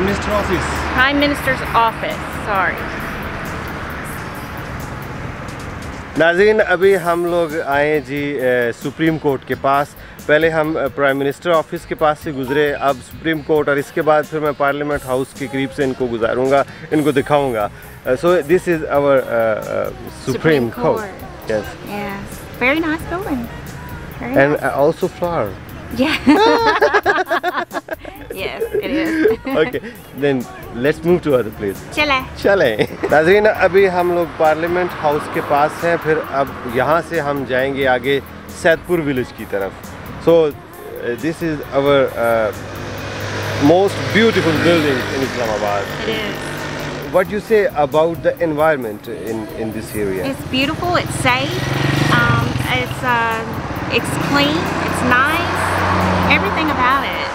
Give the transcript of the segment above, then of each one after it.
Minister office. Prime Minister's office. Sorry. नाजीन अभी हम लोग आए जी सुप्रीम कोर्ट के पास पहले हम प्राइम मिनिस्टर ऑफ़िस के पास से गुजरे अब सुप्रीम कोर्ट और इसके बाद फिर मैं पार्लियामेंट हाउस के करीब से इनको गुजारूँगा इनको दिखाऊँगा so this is our supreme court yes very nice building very and nice. also flower yeah yes it is okay then let's move to other place चले चले नाजरीन अभी हम लोग पार्लियामेंट हाउस के पास हैं फिर अब यहाँ से हम जाएँगे आगे सैदपुर विलेज की तरफ़ So uh, this is our uh, most beautiful building in Islamabad. It is. What do you say about the environment in, in this area? It's beautiful, it's safe, um, it's, uh, it's clean, it's nice, everything about it,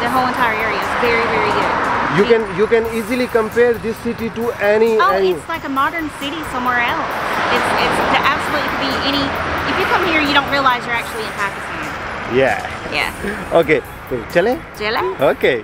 the whole entire area is very, very good. You can you can easily compare this city to any. Oh, any. it's like a modern city somewhere else. It's it's the absolute could be any. If you come here, you don't realize you're actually in Pakistan. Yeah. Yeah. okay. Chale. Chale. Okay.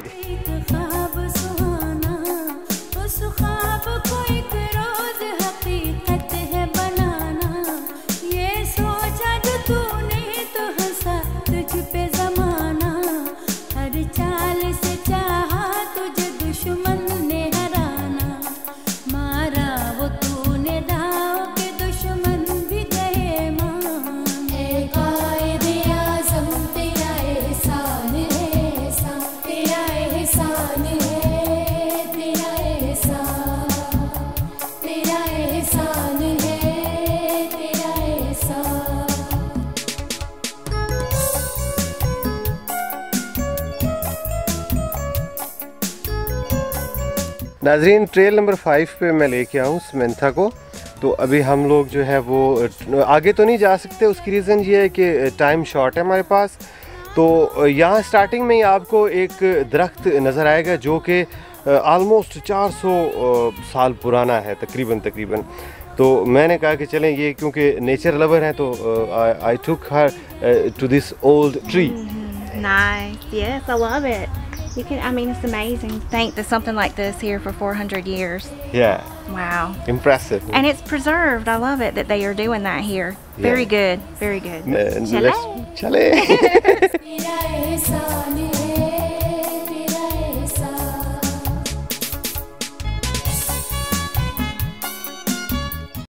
नाजरीन trail number five पे मैं लेके आऊँ समेंथा को। तो अभी हम लोग जो है वो, आगे तो नहीं जा सकते, उसकी रीज़न ये है कि टाइम शॉर्ट है हमारे पास। तो यहाँ स्टार्टिंग में ही आपको एक दरख्त नज़र आएगा जो कि आलमोस्ट 400 साल पुराना है तकरीबन तकरीबन तो मैंने कहा कि चलें ये क्योंकि नेचर लवर हैं तो I took her to this old tree Nice. Yes, I love it. You can, I mean, it's amazing to think that something like this here for 400 years. Yeah. Wow. Impressive. And it's preserved. I love it that they are doing that here. Yeah. Very good. Very good. Uh, Chale? Chale.